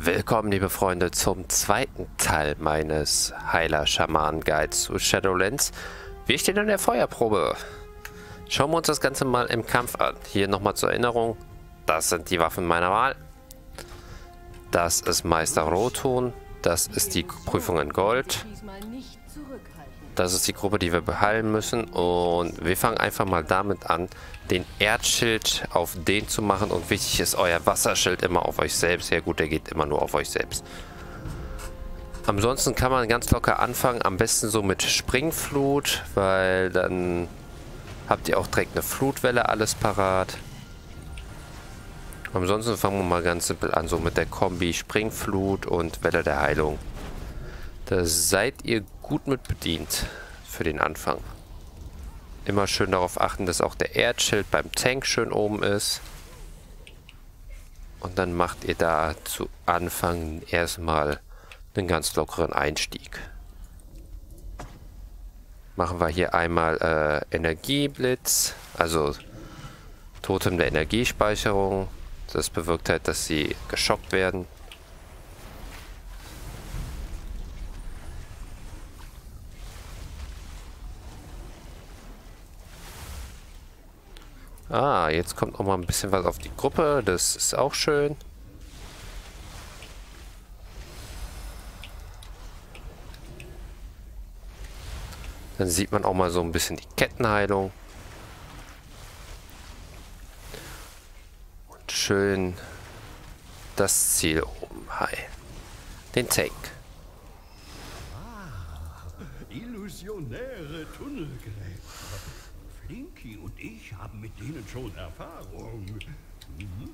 Willkommen, liebe Freunde, zum zweiten Teil meines Heiler-Schamanen-Guides zu Shadowlands. Wir stehen in der Feuerprobe. Schauen wir uns das Ganze mal im Kampf an. Hier nochmal zur Erinnerung, das sind die Waffen meiner Wahl. Das ist Meister Roton. Das ist die Prüfung in Gold. Das ist die Gruppe, die wir beheilen müssen. Und wir fangen einfach mal damit an, den Erdschild auf den zu machen. Und wichtig ist euer Wasserschild immer auf euch selbst. Ja gut, der geht immer nur auf euch selbst. Ansonsten kann man ganz locker anfangen. Am besten so mit Springflut, weil dann habt ihr auch direkt eine Flutwelle alles parat. Ansonsten fangen wir mal ganz simpel an, so mit der Kombi Springflut und Welle der Heilung. Da seid ihr gut mit bedient für den Anfang. Immer schön darauf achten, dass auch der Erdschild beim Tank schön oben ist. Und dann macht ihr da zu Anfang erstmal einen ganz lockeren Einstieg. Machen wir hier einmal äh, Energieblitz, also Totem der Energiespeicherung. Das bewirkt halt, dass sie geschockt werden. Ah, jetzt kommt auch mal ein bisschen was auf die Gruppe. Das ist auch schön. Dann sieht man auch mal so ein bisschen die Kettenheilung. Und schön das Ziel oben. Hi. Den Tank. Ah, illusionäre Tunnelgräber. Flinky und ich haben mit denen schon Erfahrung. Mhm.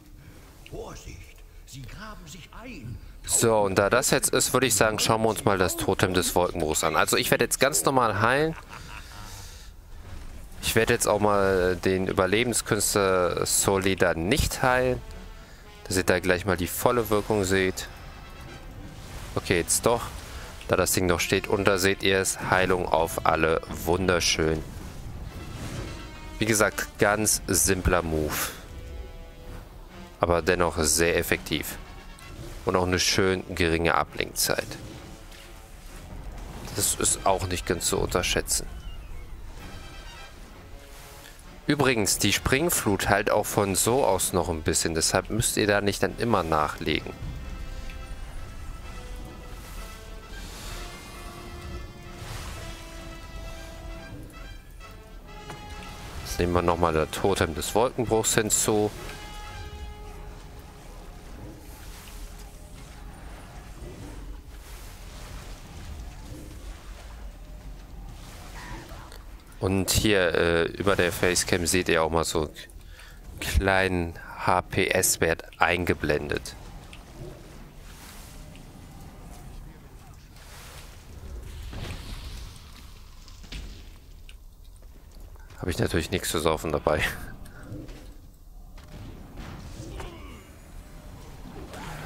Vorsicht, sie graben sich ein. So, und da das jetzt ist, würde ich sagen, schauen wir uns mal das Totem des Wolkenbruchs an. Also ich werde jetzt ganz normal heilen. Ich werde jetzt auch mal den Überlebenskünstler Solida nicht heilen. Dass ihr da gleich mal die volle Wirkung seht. Okay, jetzt doch. Da das Ding noch steht, und da seht ihr es. Heilung auf alle. Wunderschön. Wie gesagt, ganz simpler Move. Aber dennoch sehr effektiv. Und auch eine schön geringe Ablenkzeit. Das ist auch nicht ganz zu unterschätzen. Übrigens, die Springflut halt auch von so aus noch ein bisschen. Deshalb müsst ihr da nicht dann immer nachlegen. Nehmen wir nochmal das Totem des Wolkenbruchs hinzu. Und hier äh, über der Facecam seht ihr auch mal so einen kleinen HPS-Wert eingeblendet. Habe ich natürlich nichts zu saufen dabei.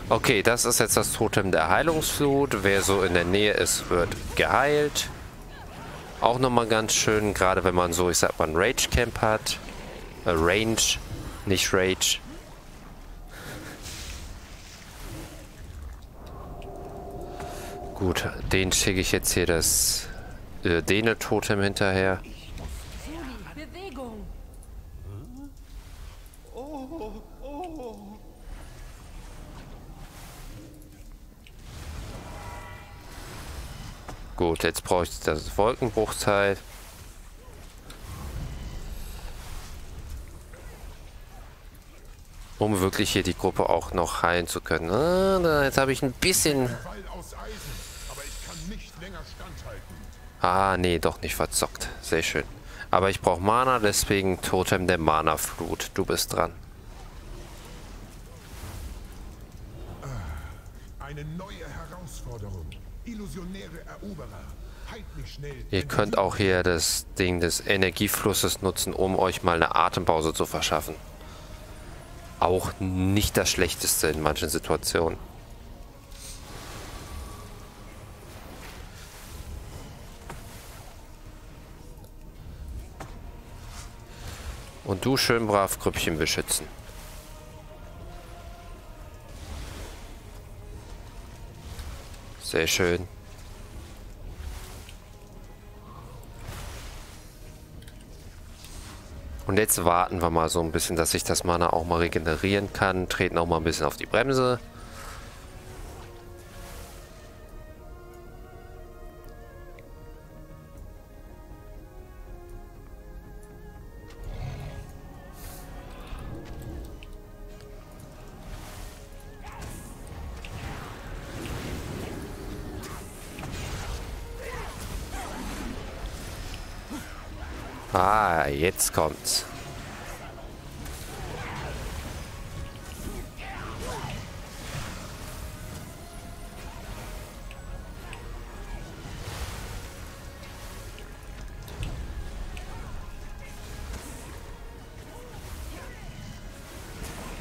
Okay, das ist jetzt das Totem der Heilungsflut. Wer so in der Nähe ist, wird geheilt. Auch nochmal ganz schön, gerade wenn man so, ich sag mal, ein Rage Camp hat. Äh, Range, nicht Rage. Gut, den schicke ich jetzt hier das äh, Dene-Totem hinterher. Gut, jetzt brauche ich das Wolkenbruchteil. Um wirklich hier die Gruppe auch noch heilen zu können. Ah, jetzt habe ich ein bisschen... Ah, nee, doch nicht verzockt. Sehr schön. Aber ich brauche Mana, deswegen Totem der Mana-Flut. Du bist dran. Eine neue Herausforderung. Illusionäre Eroberer. Ihr könnt auch hier das Ding des Energieflusses nutzen, um euch mal eine Atempause zu verschaffen. Auch nicht das Schlechteste in manchen Situationen. Und du schön brav Grüppchen beschützen. Sehr schön. Und jetzt warten wir mal so ein bisschen, dass sich das Mana auch mal regenerieren kann. Treten auch mal ein bisschen auf die Bremse. Ah, jetzt kommt's.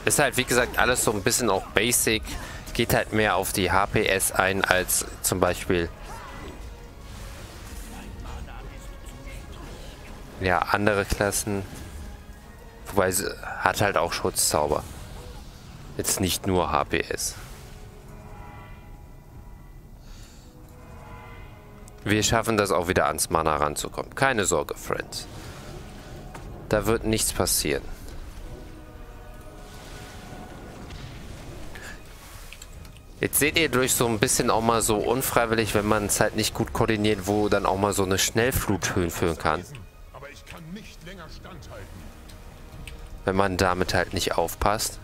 Ist halt, wie gesagt, alles so ein bisschen auch basic. Geht halt mehr auf die HPS ein als zum Beispiel ja, andere Klassen. Wobei sie hat halt auch Schutzzauber. Jetzt nicht nur HPS. Wir schaffen das auch wieder ans Mana ranzukommen. Keine Sorge, Friends. Da wird nichts passieren. Jetzt seht ihr durch so ein bisschen auch mal so unfreiwillig, wenn man es halt nicht gut koordiniert, wo dann auch mal so eine Schnellflut führen kann. Wenn man damit halt nicht aufpasst.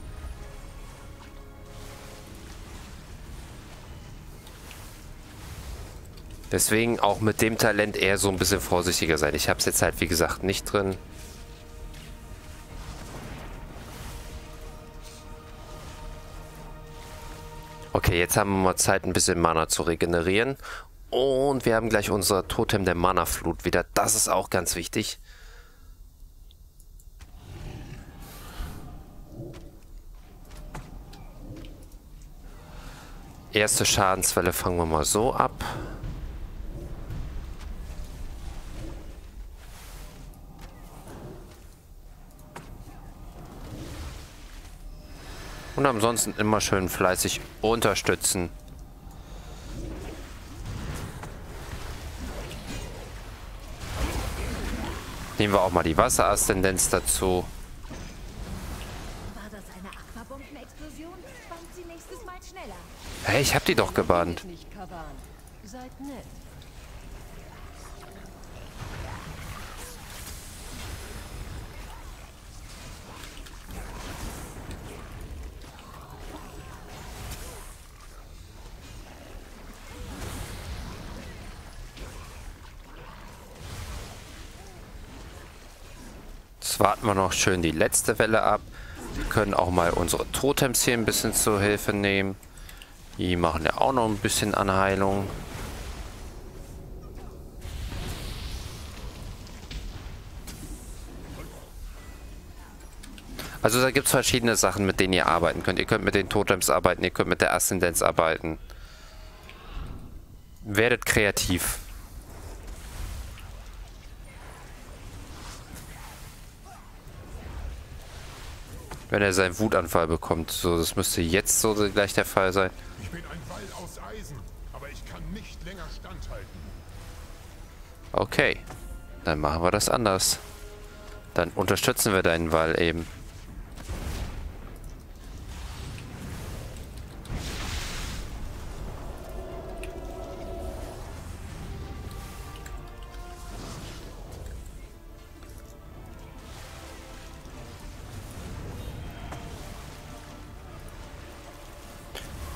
Deswegen auch mit dem Talent eher so ein bisschen vorsichtiger sein. Ich habe es jetzt halt wie gesagt nicht drin. Okay, jetzt haben wir mal Zeit, ein bisschen Mana zu regenerieren. Und wir haben gleich unser Totem der Mana-Flut wieder. Das ist auch ganz wichtig. Erste Schadenswelle fangen wir mal so ab. Und ansonsten immer schön fleißig unterstützen. Nehmen wir auch mal die Wasseraszendenz dazu. Hey, ich hab die doch gebannt. Jetzt warten wir noch schön die letzte Welle ab. Wir können auch mal unsere Totems hier ein bisschen zur Hilfe nehmen. Die machen ja auch noch ein bisschen Anheilung. Also da gibt es verschiedene Sachen, mit denen ihr arbeiten könnt. Ihr könnt mit den Totems arbeiten, ihr könnt mit der Aszendenz arbeiten. Werdet kreativ. Wenn er seinen Wutanfall bekommt. So, das müsste jetzt so gleich der Fall sein. Ich bin ein Wall aus Eisen, aber ich kann nicht länger standhalten. Okay. Dann machen wir das anders. Dann unterstützen wir deinen Wall eben.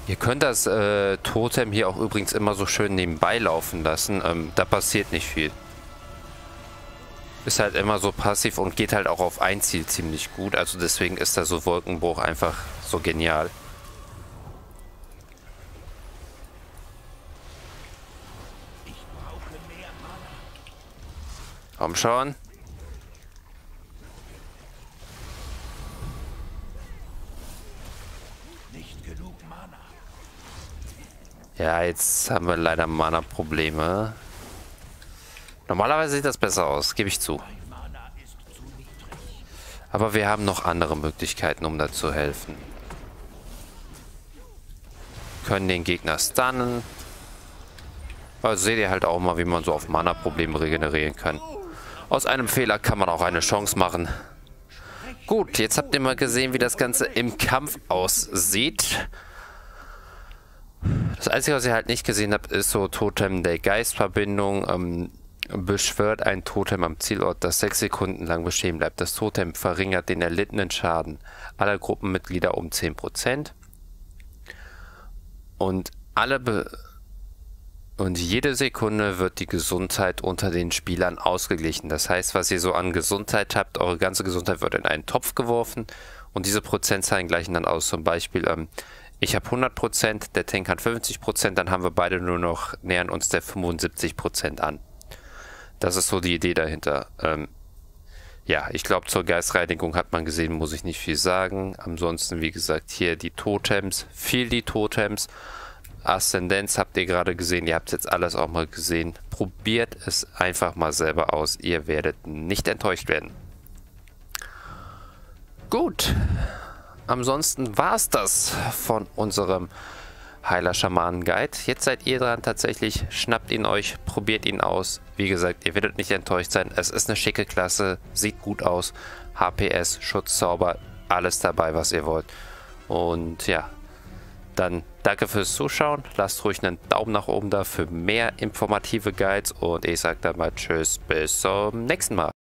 Ihr könnt das äh, Totem hier auch übrigens immer so schön nebenbei laufen lassen. Ähm, da passiert nicht viel. Ist halt immer so passiv und geht halt auch auf ein Ziel ziemlich gut. Also deswegen ist da so Wolkenbruch einfach so genial. Komm schon. Ja, jetzt haben wir leider Mana-Probleme. Normalerweise sieht das besser aus, gebe ich zu. Aber wir haben noch andere Möglichkeiten, um da zu helfen. können den Gegner stunnen. Also seht ihr halt auch mal, wie man so auf Mana-Probleme regenerieren kann. Aus einem Fehler kann man auch eine Chance machen. Gut, jetzt habt ihr mal gesehen, wie das Ganze im Kampf aussieht. Das Einzige, was ihr halt nicht gesehen habt, ist so Totem der Geistverbindung. Ähm, beschwört ein Totem am Zielort, das sechs Sekunden lang bestehen bleibt. Das Totem verringert den erlittenen Schaden aller Gruppenmitglieder um 10%. Und alle Be und jede Sekunde wird die Gesundheit unter den Spielern ausgeglichen. Das heißt, was ihr so an Gesundheit habt, eure ganze Gesundheit wird in einen Topf geworfen und diese Prozentzahlen gleichen dann aus. Zum Beispiel, ähm, ich habe 100%, der Tank hat 50%, dann haben wir beide nur noch, nähern uns der 75% an. Das ist so die Idee dahinter. Ähm, ja, ich glaube, zur Geistreinigung hat man gesehen, muss ich nicht viel sagen. Ansonsten, wie gesagt, hier die Totems, viel die Totems. Aszendenz habt ihr gerade gesehen, ihr habt jetzt alles auch mal gesehen. Probiert es einfach mal selber aus, ihr werdet nicht enttäuscht werden. Gut, ansonsten war es das von unserem Heiler Schamanen Guide. Jetzt seid ihr dran tatsächlich, schnappt ihn euch, probiert ihn aus. Wie gesagt, ihr werdet nicht enttäuscht sein. Es ist eine schicke Klasse, sieht gut aus. HPS, Schutzzauber, alles dabei, was ihr wollt. Und ja, dann danke fürs Zuschauen. Lasst ruhig einen Daumen nach oben da für mehr informative Guides. Und ich sage dann mal Tschüss, bis zum nächsten Mal.